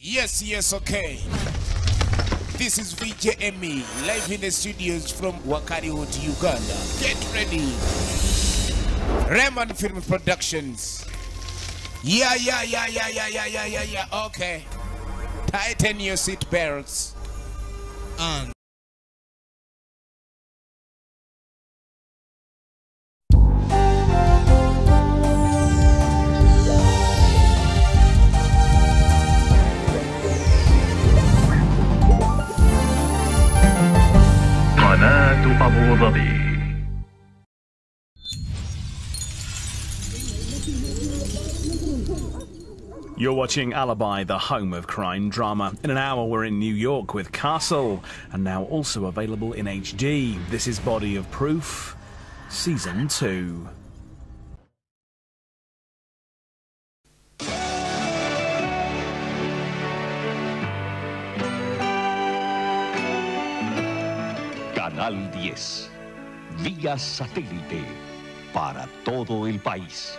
Yes, yes, okay. This is VJ Emmie, live in the studios from Wakaliwood, Uganda. Get ready. Ramon Film Productions. Yeah, yeah, yeah, yeah, yeah, yeah, yeah, yeah, yeah. Okay. Tighten your seat belts. And You're watching Alibi, the home of crime drama. In an hour, we're in New York with Castle, and now also available in HD. This is Body of Proof, Season 2. Canal 10. Vía satélite para todo el país.